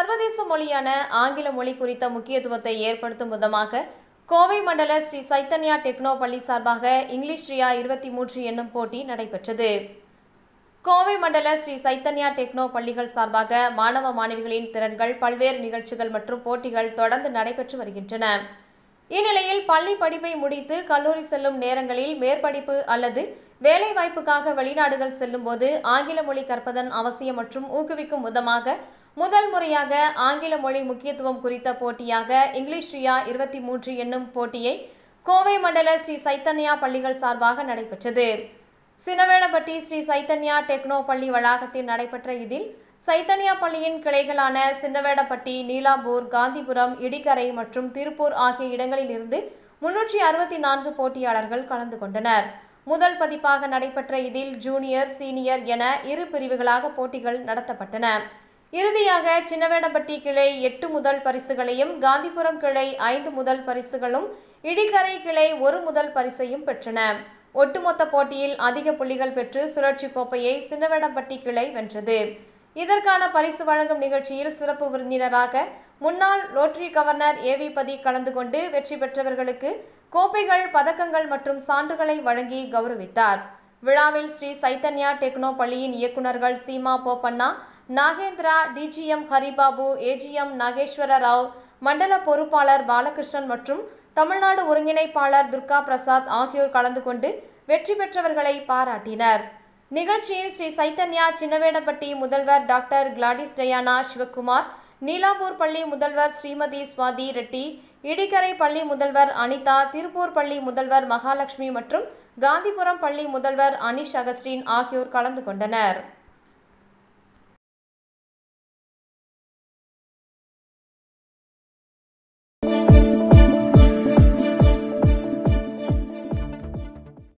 சர்வதேச மொழியான ஆங்கில மொழி குறித்த முக்கியத்துவத்தை ஏற்படுத்தும் விதமாக கோவை மண்டல ஸ்ரீ சைத்தன்யா டெக்னோ பள்ளி சார்பாக இங்கிலீஷ் ரியா இருபத்தி மூன்று என்னும் போட்டி நடைபெற்றது. கோவை மண்டல ஸ்ரீ சைத்தன்யா டெக்னோ பள்ளிகள் சார்பாக மாணவ மாணவிகளின் திறன்கள் பல்வேறு நிகழ்ச்சிகள் மற்றும் போட்டிகள் தொடர்ந்து நடைபெற்று வருகின்றன. இந்நிலையில் பள்ளி படிப்பை முடித்து கல்லூரி செல்லும் நேரங்களில் மேற்படிப்பு அல்லது வேலைவாய்ப்புக்காக வெளிநாடுகள் செல்லும்போது ஆங்கில மொழி கற்பதன் அவசியம் மற்றும் ஊக்குவிக்கும் விதமாக முதல் முறையாக ஆங்கில மொழி முக்கியத்துவம் குறித்த போட்டியாக இங்கிலீஷ் ரியா இருபத்தி மூன்று என்னும் போட்டியை கோவை மண்டல ஸ்ரீ சைத்தன்யா பள்ளிகள் சார்பாக நடைபெற்றது. சினவேடப்பட்டி ஸ்ரீ சைத்தன்யா டெக்னோ பள்ளி வளாகத்தில் நடைபெற்ற இதில் சைத்தன்யா பள்ளியின் கிளைகளான சின்னவேடப்பட்டி நீலாம்பூர் காந்திபுரம் இடிக்கரை மற்றும் திருப்பூர் ஆகிய இடங்களில் இருந்து முன்னூற்றி அறுபத்தி நான்கு போட்டியாளர்கள் கலந்து கொண்டனர். முதல் பதிப்பாக நடைபெற்ற இதில் ஜூனியர் சீனியர் என இரு பிரிவுகளாக போட்டிகள் நடத்தப்பட்டன. இறுதியாக சின்னவேடப்பட்டி கிளை எட்டு முதல் பரிசுகளையும் காந்திபுரம் கிளை ஐந்து முதல் பரிசுகளும் இடிக்கரை கிளை ஒரு முதல் பரிசையும் பெற்றன. ஒட்டுமொத்த போட்டியில் அதிக புள்ளிகள் பெற்று சுழற்சி கோப்பையை சின்னவேடப்பட்டி கிளை வென்றது. இதற்கான பரிசு வழங்கும் நிகழ்ச்சியில் சிறப்பு விருந்தினராக முன்னாள் ரோட்டரி கவர்னர் ஏவிபதி கலந்து கொண்டு வெற்றி பெற்றவர்களுக்கு கோப்பைகள் பதக்கங்கள் மற்றும் சான்றுகளை வழங்கி கௌரவித்தார். விழாவில் ஸ்ரீ சைத்தன்யா டெக்னோ பள்ளியின் இயக்குநர்கள் சீமா போப்பண்ணா நாகேந்திரா டிஜிஎம் ஹரிபாபு ஏஜிஎம் நாகேஸ்வர ராவ் மண்டல பொறுப்பாளர் பாலகிருஷ்ணன் மற்றும் தமிழ்நாடு ஒருங்கிணைப்பாளர் துர்கா பிரசாத் ஆகியோர் கலந்து கொண்டு வெற்றி பெற்றவர்களை பாராட்டினர். நிகழ்ச்சியில் ஸ்ரீ சைத்தன்யா சின்னவேடப்பட்டி முதல்வர் doctor Gladys Diana Sivakumar Neelapur பள்ளி முதல்வர் ஸ்ரீமதி சுவாதி ரெட்டி இடிக்கரை பள்ளி முதல்வர் அனிதா திருப்பூர் பள்ளி முதல்வர் மகாலட்சுமி மற்றும் காந்திபுரம் பள்ளி முதல்வர் அனிஷ் அகஸ்டின் ஆகியோர் கலந்து கொண்டனர்.